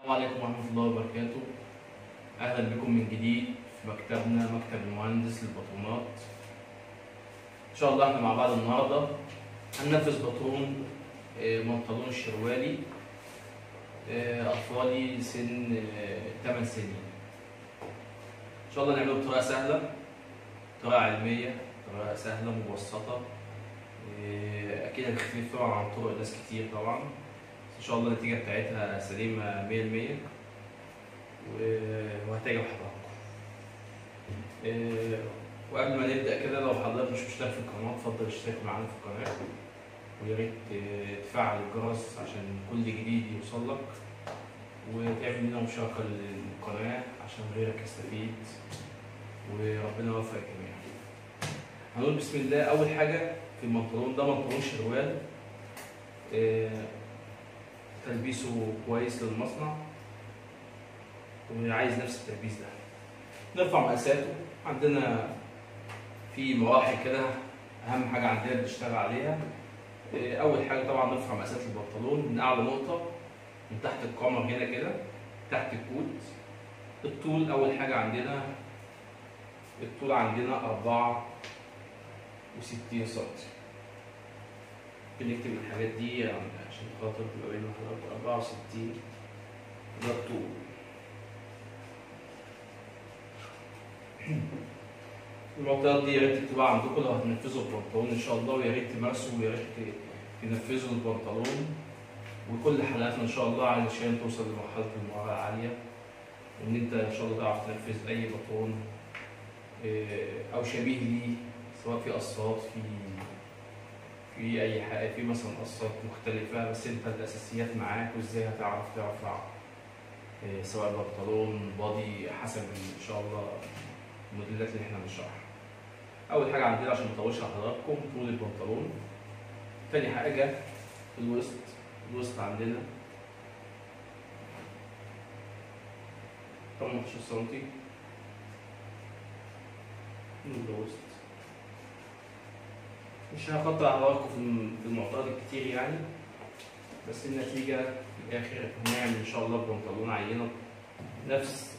السلام عليكم ورحمة الله وبركاته. أهلا بكم من جديد في مكتبنا مكتب المهندس للبطونات. إن شاء الله إحنا مع بعض النهاردة هننفذ بطون آه، بنطلون الشروالي آه، أطفالي سن آه، 8 سنين. إن شاء الله نعمله بطريقة سهلة طريقة علمية طريقة سهلة مبسطة آه، أكيد هتختلف طبعا عن طرق ناس كتير طبعا. إن شاء الله النتيجة بتاعتها سليمة 100% و- وهتعجب حضراتكم وقبل ما نبدأ كده لو حضرتك مش مشترك في القناة اتفضل اشترك معانا في القناة. ويا ريت إيه، تفعل الجرس عشان كل جديد يوصل لك. وتعمل لنا مشاركة للقناة عشان غيرك يستفيد. وربنا يوفقك جميعا. هنقول بسم الله. أول حاجة في البنطلون ده بنطلون شروال. إيه، تلبيسه كويس للمصنع وعايز نفس التلبيس ده. نرفع مقاساته. عندنا في مراحل كده أهم حاجة عندنا بنشتغل عليها. إيه، أول حاجة طبعا نرفع مقاسات البنطلون من أعلى نقطة من تحت القمر هنا كده تحت الكوت. الطول أول حاجة عندنا الطول عندنا 64 سنتي. ممكن نكتب الحاجات دي يعني عشان خاطر تبقى بين حضرتك 64 ده الطول. المعطيات دي يا ريت تكتبوها عندكم لو هتنفذوا البنطلون. إن شاء الله ويا ريت تمارسوا ويا ريت تنفذوا البنطلون. وكل حلقاتنا إن شاء الله علشان توصل لمرحلة المهاره العالية. وإن أنت إن شاء الله تعرف تنفذ أي بطلون إيه، أو شبيه ليه سواء في قصات في في أي حاجة في مثلا قصات مختلفة بس أنت الأساسيات معاك وإزاي هتعرف ترفع إيه، سواء بنطلون بادي حسب إن شاء الله الموديلات اللي إحنا بنشرحها. أول حاجة عندنا عشان ما اطولش على حضراتكم طول البنطلون. تاني حاجة الوسط. الوسط عندنا 18 سنتي. من الوسط. مش هخطر على حضراتكم في الم- في المعطيات الكتير يعني بس النتيجة في الآخر هنعمل إن شاء الله بنطلون عينة نفس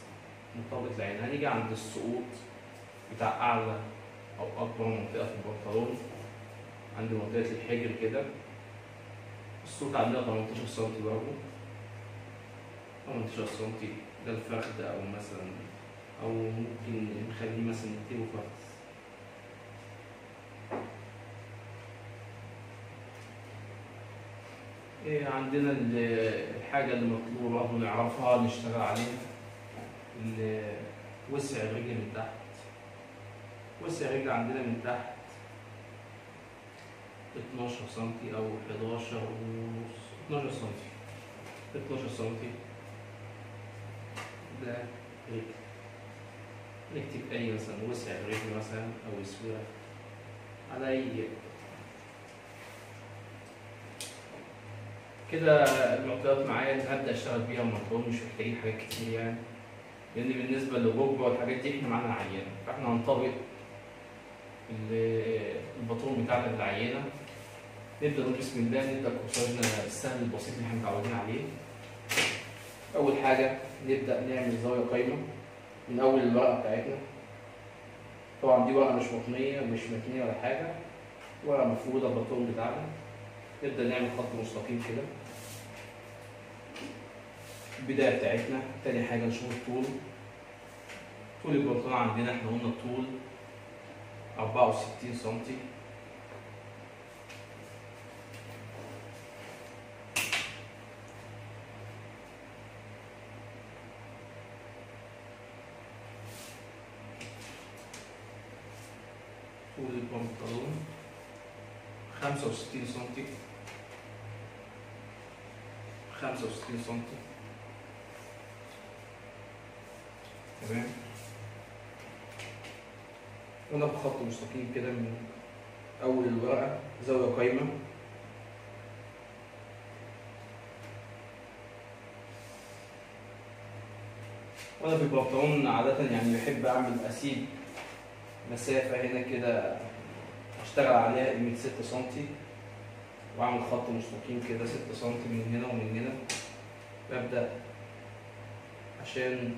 مطابق العين هنيجي عند السقوط بتاع أعلى أو أكبر منطقة في البنطلون عند منطقة الحجر كده. السقوط عندنا 18 سنتي برضه. 18 سنتي ده الفخذ أو مثلا أو ممكن نخليه مثلا نكتبه فخذ. عندنا ال- الحاجة اللي مطلوبة برضه نعرفها نشتغل عليها. وسع الرجل من تحت. وسع الرجل عندنا من تحت 12 سنتي أو 11 ونص 12 سنتي. 12 سنتي. ده رجل. نكتب أي مثلا وسع الرجل مثلا أو اسوره على أي كده المعطيات معايا هبدا أشتغل بيها المطلوب مش محتاجين حاجات كتير يعني. لأن بالنسبة للركبة والحاجات دي إحنا معانا عينه فإحنا هنطبق ال- البطون بتاعنا بالعينه نبدأ نقول بسم الله نبدأ كورساتنا السهل البسيط اللي إحنا متعودين عليه. أول حاجة نبدأ نعمل زاوية قايمة من أول الورقة بتاعتنا. طبعا دي ورقة مش مطنيه مش متنية ولا حاجة. ورقة مفروضه البطون بتاعنا. نبدأ نعمل خط مستقيم كده. البداية بتاعتنا. تاني حاجة نشوف الطول طول البنطلون عندنا إحنا قلنا الطول 64 سنتي. طول البنطلون 65 سنتي. 65 سنتي. تمام؟ وأنا بخط مستقيم كده من أول الورقة زاوية قايمة. وأنا في عادة يعني بحب أعمل أسيب مسافة هنا كده أشتغل عليها قيمة 6 سنتي وأعمل خط مستقيم كده 6 سم من هنا ومن هنا. ببدأ عشان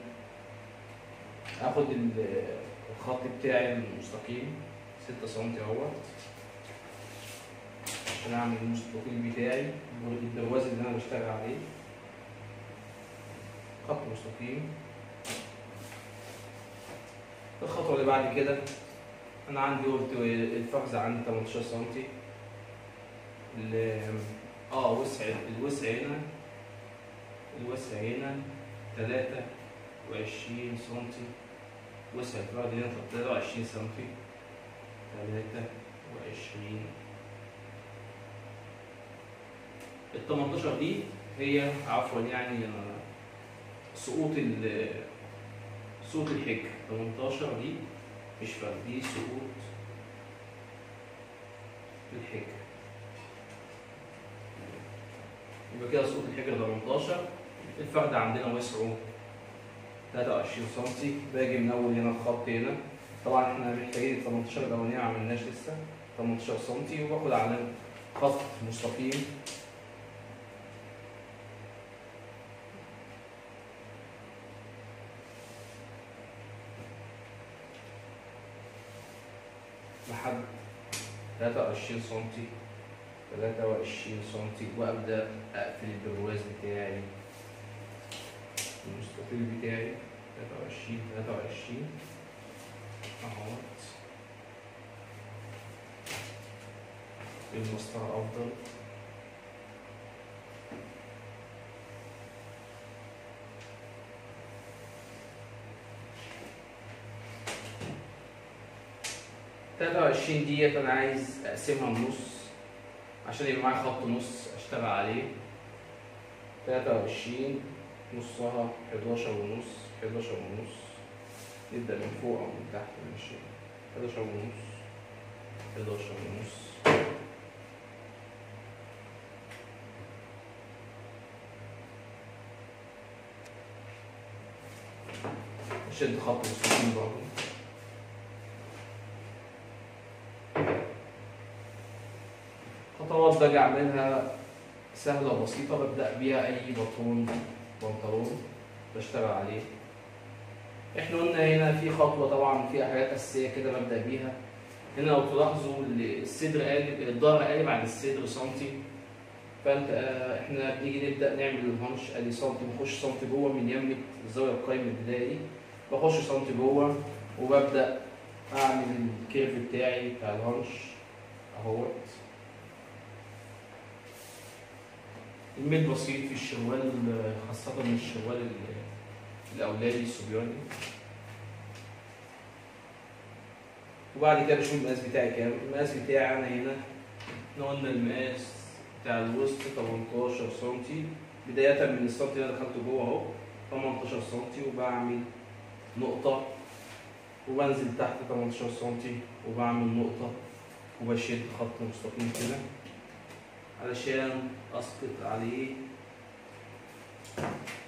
اخد ال- الخط بتاعي المستقيم. ستة سنتي اهوت. عشان أعمل المستطيل بتاعي. البرواز اللي أنا بشتغل عليه. خط مستقيم. الخطوة اللي بعد كده أنا عندي قلت الفخذ عندي 18 سنتي. ال- آه وسع الوسع هنا. الوسع هنا 23 سنتي وسع الفخذ هنا 23 سنتي. 23 ال 18 دي هي عفوا يعني سقوط ال سقوط الحجر 18 دي مش فرق دي سقوط الحجر يبقى كده سقوط الحجر 18 الفرد عندنا وسعه 23 سم باجي من أول هنا الخط هنا. طبعا إحنا محتاجين ال 18 الاولانيه ما عملناش لسه. 18 سم وباخد علامه خط مستقيم. لحد 23 سم 23 سم وأبدأ أقفل البرواز بتاعي. المستطيل بتاعي 23 23 اهوت المسطرة أفضل. تلاتة وعشرين ديت أنا عايز أقسمها نص عشان يبقى معايا خط نص أشتغل عليه. تلاتة وعشرين نصها حداشر ونص حداشر ونص. نبدأ من فوق أو من تحت ماشي. حداشر ونص حداشر ونص. شد خط مستقيم برضه. خطوات باجي اعملها سهلة وبسيطة ببدأ بيها أي بطون. بنطلون بشتغل عليه. إحنا قلنا هنا في خطوة طبعا فيها حاجات أساسية كده ببدأ بيها. هنا لو تلاحظوا الصدر قالب الظهر قالب عن الصدر سنتي. فأنت آه، إحنا بنيجي نبدأ نعمل الهنش أدي سنتي بخش سنتي جوه من يمة الزاوية القايمة البدائي دي بخش سنتي جوه وببدأ أعمل الكيرف بتاعي بتاع الهنش أهوت. الميل بسيط في الشروال خاصة الشروال ال- الأولادي الصبياني. وبعد كده بشوف المقاس بتاعي كام؟ المقاس بتاعي أنا هنا إحنا قلنا المقاس بتاع الوسط 18 سنتي. بداية من السنتي اللي أنا دخلته جوه أهو 18 سنتي وبعمل نقطة وبنزل تحت 18 سنتي وبعمل نقطة وبشد خط مستقيم كده. علشان أسقط عليه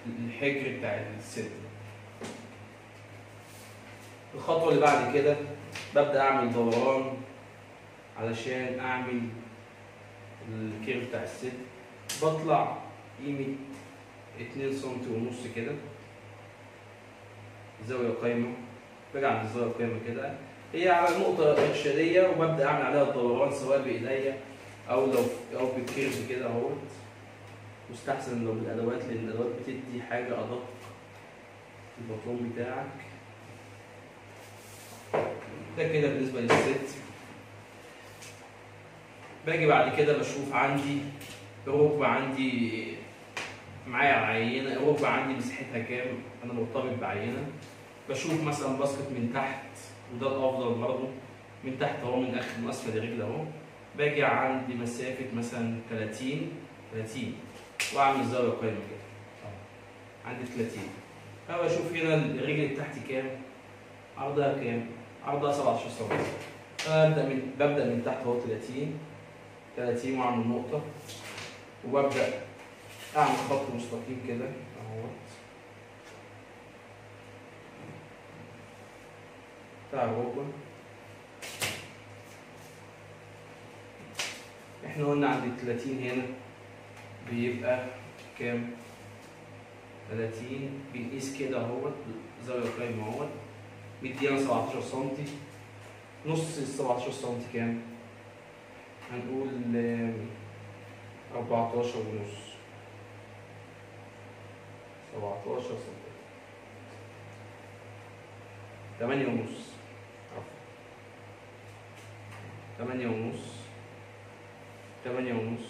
الحجر بتاع الصدر الخطوة اللي بعد كده ببدأ أعمل دوران علشان أعمل ال curve بتاع الصدر بطلع قيمة اتنين سنتي ونص كده. زاوية قايمة. باجي عند الزاوية القايمة كده. هي على نقطة إرشادية وببدأ أعمل عليها الدوران سواء بإيديا أو لو أو بال curve كده اهوت مستحسن لو بالادوات لأن الأدوات بتدي حاجة أدق في البطلون بتاعك. ده كده بالنسبة للست. باجي بعد كده بشوف عندي الركبه عندي معايا عينه الركبه عندي مساحتها كام؟ أنا مرتبط بعينة. بشوف مثلا بسقط من تحت وده الأفضل برضه من تحت أهو من آخر من اسفل الرجل أهو. باجي عند مسافة مثلا 30 30 وأعمل زاوية قايمة كده. عند 30 فبشوف هنا الرجل بتاعتي كام؟ عرضها كام؟ عرضها 17 سم فببدأ من ببدأ من تحت أهو 30 30 وأعمل نقطة. وببدأ أعمل خط مستقيم كده أهوت. بتاع الركبة إحنا قلنا عند ال 30 هنا بيبقى كام؟ 30 بنقيس كده أهوت زاوية قايمة أهوت. مدينا 17 سنتي. نص ال 17 سنتي كام؟ هنقول آم، 14 ونص. 17 سنتي. 8 ونص. عفوا. 8 ونص. 8 ونص.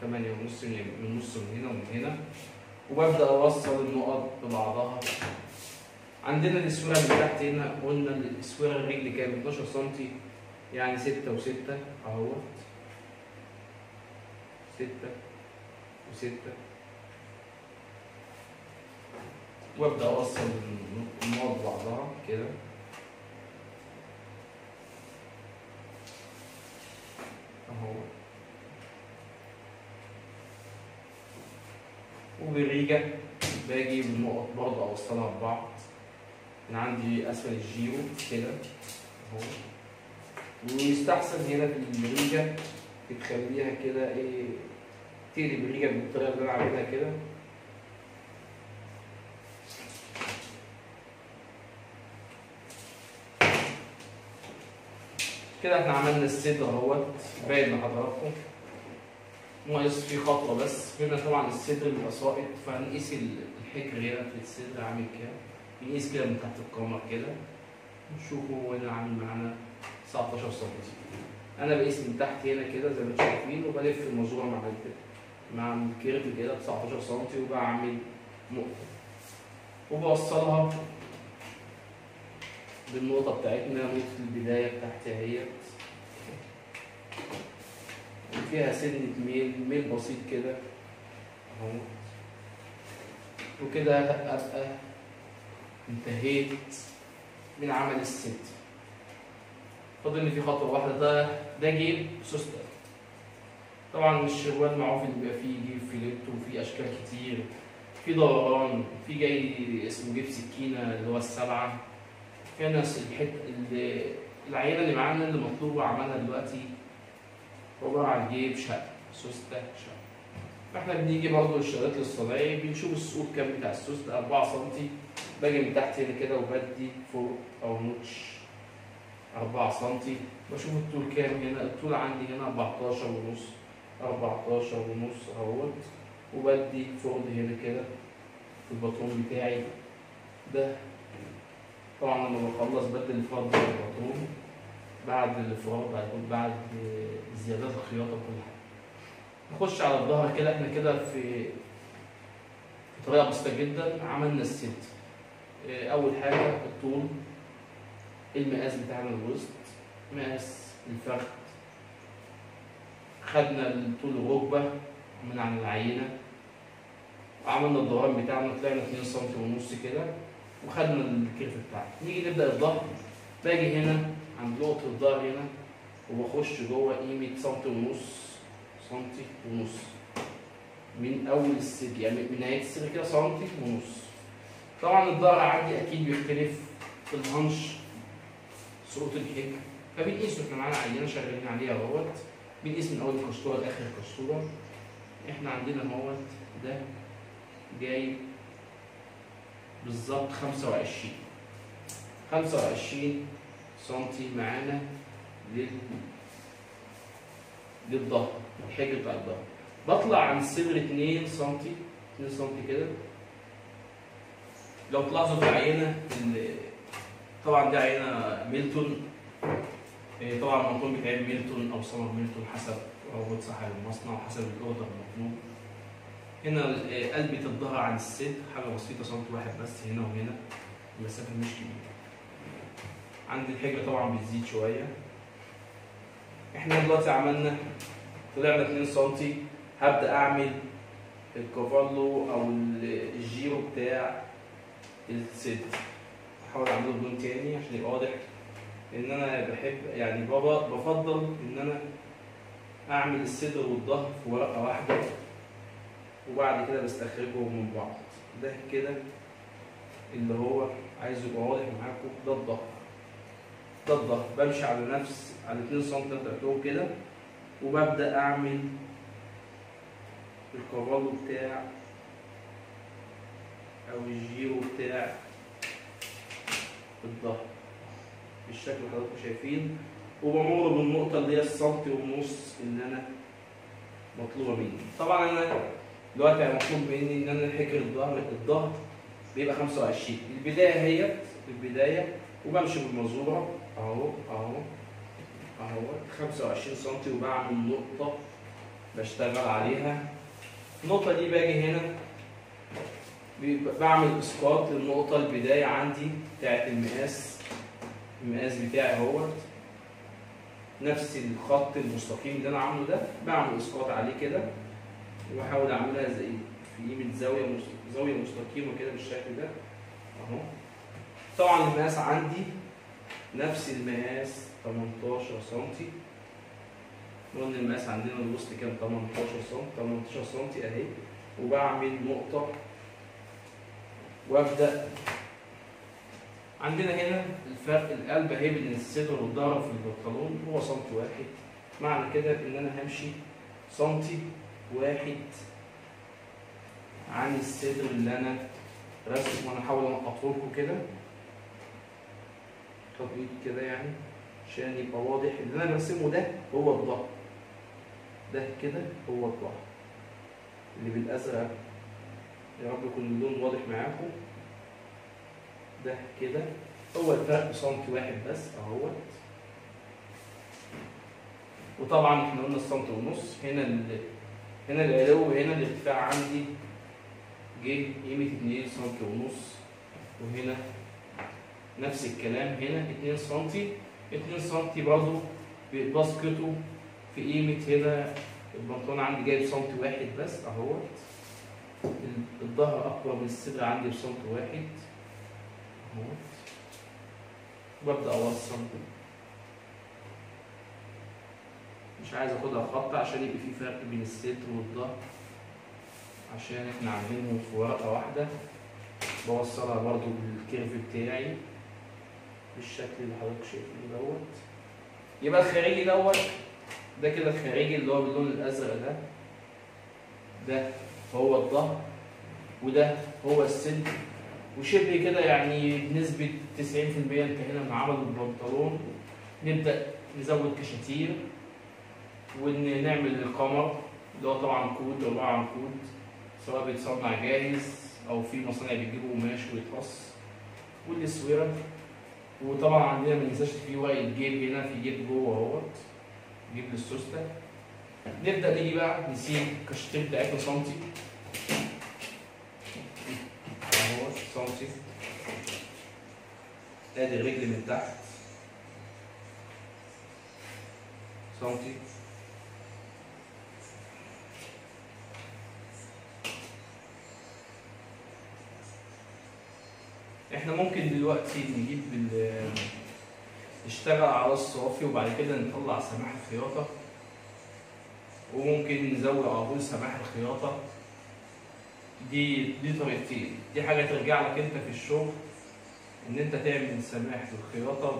تمانية ونص من نص من هنا ومن هنا. وببدأ أوصل النقط ببعضها. عندنا الاسوره اللي تحت هنا قلنا الاسوره الرجل كام؟ 12 سم يعني 6 و6 أهوت. 6 و6 وأبدأ أوصل النقط ببعضها كده. أهو. وبالريجة باجي بالنقط برضه أوصلها ببعض. من عندي أسفل الجيرو كده. أهو. ويستحسن هنا في الريجة بتخليها كده إيه تقلب الريجة بالطريقة اللي أنا عاملها كده. كده إحنا عملنا الصدر اهوت باين لحضراتكم. ناقص في خطوة بس. هنا طبعا الصدر بيبقى ساقط فهنقيس الحجر هنا في الصدر عامل كام نقيس كده من تحت الكمر كده. نشوفه هو هنا عامل معانا 19 سم أنا بقيس من تحت هنا كده زي ما أنتم شايفين وبلف المزوره مع ال- مع ال curve كده 19 سم وبعمل نقطه وبوصلها بالنقطة بتاعتنا نقطه البداية بتاعتي اهيت. وفيها سنة ميل ميل بسيط كده. اهو وكده أبقى انتهيت من عمل الست. فاضل لي في خطوة واحدة. ده ده جيب سوستة. طبعا الشروال معروف إن بيبقى فيه جيب فيليت وفيه أشكال كتير. في دوران في جاي اسمه جيب سكينة اللي هو السبعة. في ناس الحته العينه اللي معانا اللي مطلوبة عملها دلوقتي عبارة عن جيب شقة سوستة شقة. فإحنا بنيجي برضه للشرايط الصناعي بنشوف السقوط كام بتاع السوستة 4 سم باجي من تحت هنا كده وبدي فوق أو نوتش 4 سم بشوف الطول كام هنا؟ الطول عندي هنا 14 ونص. 14 ونص أهوت وبدي فرد هنا كده في البطون بتاعي. ده طبعا لما بخلص بدي الفرد في البطون بعد الفراد هيكون بعد زيادات الخياطة وكل حاجة نخش على الظهر كده إحنا كده في بطريقه بسيطة جدا عملنا الست. أول حاجة الطول المقاس بتاعنا الوسط مقاس الفخذ خدنا طول الركبة من عن العينة وعملنا الدوران بتاعنا طلعنا 2 سم ونص كده وخدنا الكيرف بتاعنا. نيجي نبدأ الظهر. باجي هنا عند نقطة الظهر هنا وبخش جوه قيمة سم ونص سنتي ونص. من أول السلك يعني من نهاية السلك كده سنتي ونص. طبعا الظهر عندي أكيد بيختلف في الهنش سقوط الحجر. فبنقيسه. إحنا معانا عينة شغالين عليها اهوت بنقيس من اول الكشطوره لاخر الكشطوره إحنا عندنا اهوت ده جاي بالظبط 25 25 سنتي معانا لل للظهر الحجر بتاع الظهر بطلع عن الصدر 2 سم 2 سم كده. لو تلاحظوا في العينه ال- طبعا دي عينة ميلتون. طبعا المنطول بيتعمل ميلتون أو سمر ميلتون حسب عروض صاحب المصنع وحسب الأوردر المطلوب. هنا إيه، قلبة الظهر عن الصدر حاجة بسيطة سم واحد بس هنا وهنا. المسافة مش كبيرة. عند الحجر طبعا بتزيد شوية. إحنا دلوقتي عملنا طلعنا 2 سم هبدأ أعمل الكافالو أو ال- الجيرو بتاع الصدر. أحاول أعمله بلون تاني عشان يبقى واضح. لأن أنا بحب يعني بابا بفضل إن أنا أعمل الصدر والظهر في ورقة واحدة وبعد كده بستخرجهم من بعض. ده كده اللي هو عايز يبقى واضح معاكم ده الظهر. ده الظهر. بمشي على نفس على 2 سم بتوعهم كده وببدأ أعمل الكرالو بتاع أو الجيرو بتاع الظهر. بالشكل اللي حضراتكم شايفين. وبمر بالنقطة اللي هي السنتي ونص اللي أنا مطلوبة مني. طبعا أنا دلوقتي مطلوب مني إن أنا حجر الظهر الظهر بيبقى 25 البداية هي البداية وبمشي بالمزوره أهو أهو أهو 25 سم وبعمل نقطه بشتغل عليها. النقطة دي باجي هنا. بعمل إسقاط للنقطة البداية عندي بتاعت المقاس. المقاس بتاعي اهوت نفس الخط المستقيم اللي أنا عامله ده بعمل إسقاط عليه كده وبحاول أعملها زي في قيمه زاوية زاوية مستقيمة كده بالشكل ده. أهو. طبعا المقاس عندي نفس المقاس 18 سم قلنا المقاس عندنا الوسط كام؟ 18 سم 18 سم أهي. وبعمل نقطة وأبدأ عندنا هنا الفرق القلب اهي بين الصدر والظهر في البنطلون هو سنتي واحد. معنى كده إن أنا همشي سنتي واحد عن الصدر اللي أنا رسم وأنا احاول انقطه لكم كده. طب ايدي كده يعني عشان يبقى واضح اللي أنا برسمه ده هو الظهر ده كده هو الظهر اللي بالأزرق يا رب يكون اللون واضح معاكم. ده كده. هو الفرق سنتي واحد بس أهوت. وطبعا إحنا قلنا السنتي ونص هنا ال... هنا العلو هنا الارتفاع عندي. جه قيمة 2 سنتي ونص. وهنا نفس الكلام. هنا 2 سنتي 2 سنتي برضو بسقطه في قيمة هنا. البنطلون عندي جايب سنتي واحد بس أهوت. الظهر أقرب من الصدر عندي بسنتي واحد. اهوت ببدأ أوصل مش عايز أخدها خط عشان يبقى في فرق بين الصدر والظهر. عشان إحنا عاملينهم في ورقة واحدة. بوصلها برضو بال curve بتاعي. بالشكل اللي حضرتك شايفينه دوت. يبقى الخارجي دوت ده كده الخارجي اللي هو باللون الأزرق ده. ده هو الظهر وده هو الصدر. وشبه كده يعني بنسبة 90% انتهينا من عمل البنطلون. نبدأ نزود كشاتير ونعمل الكمر اللي هو طبعا كود عبارة عن كود سواء بيتصنع جاهز أو في مصانع بتجيبه قماش ويتقص والاسوره وطبعا عندنا ما ننساش في ورقه جيب هنا في جيب جوه أهوت جيب للسوستة. نبدأ نيجي بقى نسيب الكشتين بتاعتنا سنتي اهوت سنتي ادي الرجل من تحت. سنتي إحنا ممكن دلوقتي نجيب نشتغل على الصافي وبعد كده نطلع سماح الخياطة. وممكن نزود على طول سماح الخياطة. دي دي طريقتين. دي حاجة ترجع لك انت في الشغل. إن أنت تعمل سماح الخياطة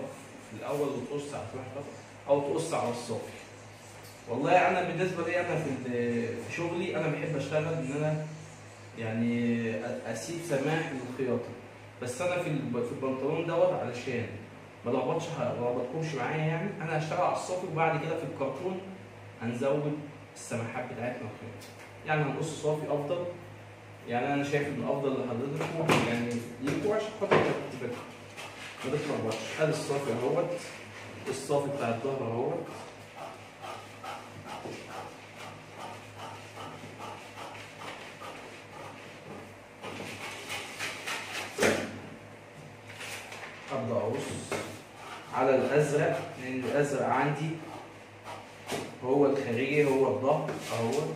في الأول وتقص على الخياطة أو تقص على الصافي والله أنا بالنسبة لي أنا في شغلي أنا بحب أشتغل إن أنا يعني أسيب سماح للخياطة بس أنا في البنطلون دوت علشان ما لخبطش ما لخبطكمش معايا يعني أنا هشتغل على الصافي وبعد كده في الكرتون هنزود السماحات بتاعتنا الخياطه يعني هنقص صافي أفضل. يعني أنا شايف إن أفضل لحضرتكم يعني ليكوا عشان خاطر ما تت- ما تتلخبطش ادي الصافي اهوت الصافي بتاع الظهر اهوت. أبدأ اقص على الأزرق لأن الأزرق عندي هو الخارجي هو الظهر اهوت.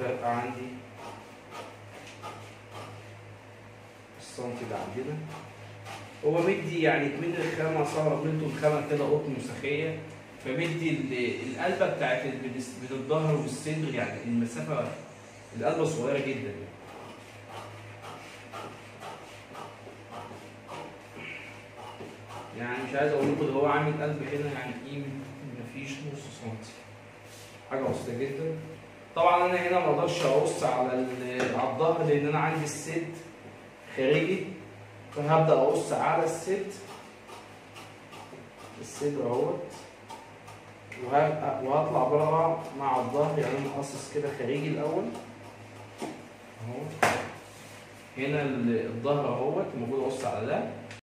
الفرق عندي السنتي اللي عندنا هو مدي يعني من الخامة صار منته الخامة كده قطن وسخيه فمدي القلبة بتاعت من الظهر والصدر يعني المسافة القلبة صغيرة جدا يعني. يعني مش عايز أقول لكم هو عامل قلب هنا يعني قيمة مفيش نص سنتي. حاجة بسيطة جدا. طبعا أنا هنا ما أقدرش ابص على على الظهر لأن أنا عندي السد خارجي. فهبدا اقص على الست الصدر أهوت. وه- وهطلع بره مع الظهر يعني أنا مقصص كده خارجي الأول. أهو. هنا ال- الظهر أهوت المفروض اقص على ده.